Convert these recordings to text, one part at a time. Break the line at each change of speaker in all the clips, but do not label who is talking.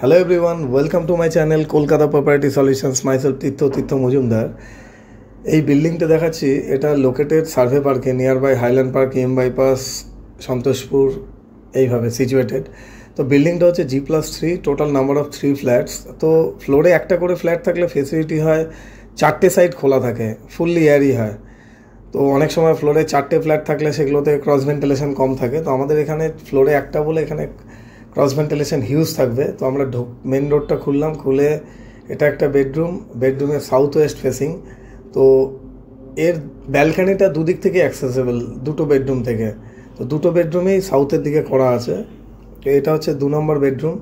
Hello everyone welcome to my channel Kolkata property solutions myself Tirtha Tirtha Majumdar এই বিল্ডিংটা দেখাচ্ছি, এটা located survey পার্কে near by Highland Park M bypass Santoshpur, এইভাবে situated তো বিল্ডিংটা হচ্ছে G plus three total number of three flats তো ফ্লোরে একটা করে ফ্ল্যাট থাকলে ফেসিলিটি হয়, চারটে সাইড খোলা থাকে ফুললি এয়ারই হয়। তো অনেক সময় ফ্লোরে চারটে ফ্ল্যাট থাকলে সেগুলোতে ক্রস ভেন্টিলেশন কম থাকে। তো আমাদের এখানে ফ্লোরে একটা বলে এখানে ক্রস ভেন্টিলেশন হিউজ থাকবে। তো আমরা ঢোক মেন রোডটা খুললাম, খুলে এটা একটা বেডরুম বেডরুমের সাউথ ওয়েস্ট ফেসিং তো এর ব্যালকানিটা দুদিক থেকে অ্যাক্সেসেবল দুটো বেডরুম থেকে। তো দুটো বেডরুমেই সাউথের দিকে করা আছে। তো এটা হচ্ছে দু নম্বর বেডরুম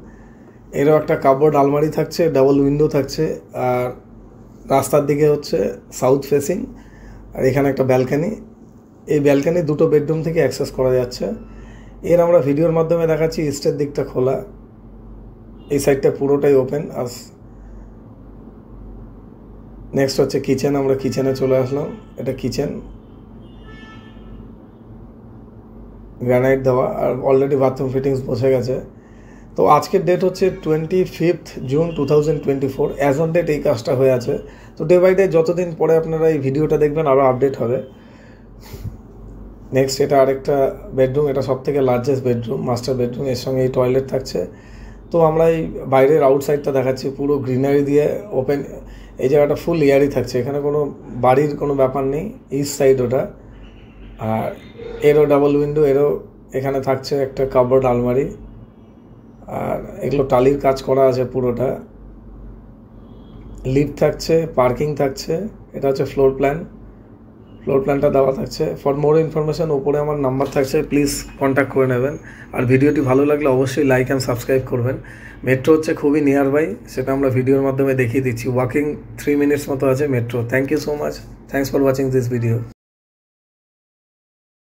এরও একটা কাপড় আলমারি থাকছে ডাবল উইন্ডো থাকছে, আর রাস্তার দিকে হচ্ছে সাউথ ফেসিং আর এখানে একটা ব্যালকানি এই ব্যালকানি দুটো বেডরুম থেকে অ্যাক্সেস করা যাচ্ছে। এর আমরা ভিডিওর মাধ্যমে দেখাচ্ছি ইস্টের দিকটা খোলা। এই সাইডটা পুরোটাই ওপেন আর নেক্সট হচ্ছে কিচেন আমরা কিচেনে চলে আসলাম। এটা কিচেন গ্রানাইট দেওয়া, আর অলরেডি বাথরুম ফিটিংস বসে গেছে। তো আজকের ডেট হচ্ছে twenty fifth June two thousand twenty four as on date এই কাজটা হয়ে আছে। তো ডে বাই ডে যতদিন পরে আপনারা এই ভিডিওটা দেখবেন আরও আপডেট হবে। নেক্সট এটা আরেকটা বেডরুম এটা সব থেকে লার্জেস্ট বেডরুম মাস্টার বেডরুম এর সঙ্গে এই টয়লেট থাকছে। তো আমরা এই বাইরের আউটসাইডটা দেখাচ্ছি, পুরো গ্রিনারি দিয়ে ওপেন এই জায়গাটা ফুল ইয়ারই থাকছে। এখানে কোনো বাড়ির কোনো ব্যাপার নেই ইস্ট সাইড ওটা। আর এরও ডাবল উইন্ডো এরও এখানে থাকছে একটা কাপড় আলমারি। আর এগুলো টালির কাজ করা আছে পুরোটা। লিফট থাকছে পার্কিং থাকছে, এটা হচ্ছে ফ্লোর প্ল্যান ফ্লোর প্ল্যানটা দেওয়া থাকছে। ফর মোর ইনফরমেশান ওপরে আমার নাম্বার থাকছে প্লিজ কন্ট্যাক্ট করে নেবেন। আর ভিডিওটি ভালো লাগলে অবশ্যই লাইক অ্যান্ড সাবস্ক্রাইব করবেন। মেট্রো হচ্ছে খুবই নিয়ার বাই সেটা আমরা ভিডিওর মাধ্যমে দেখিয়ে দিচ্ছি। ওয়াকিং থ্রি মিনিটস মতো আছে metro thank you so much thanks for watching this video